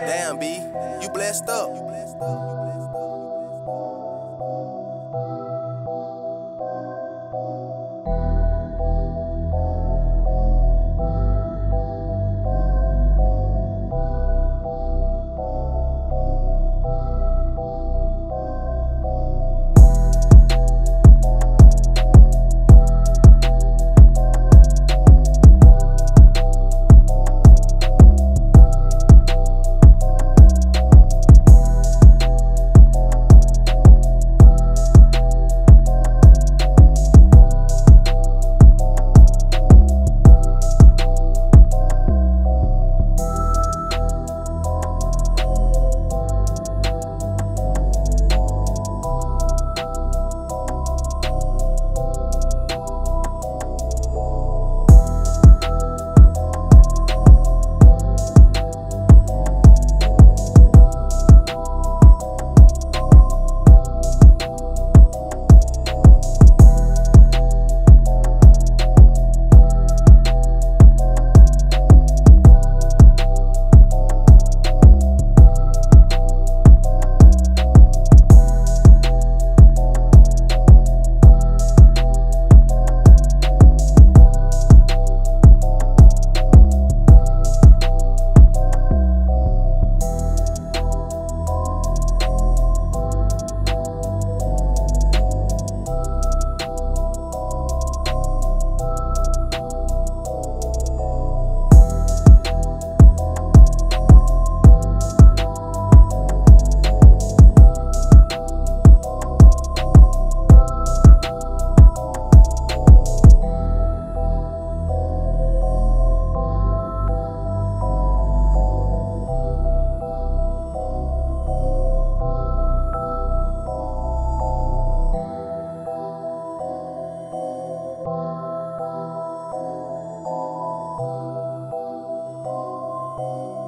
Damn, B, you blessed up. You blessed up. You blessed up. You blessed up. Bye.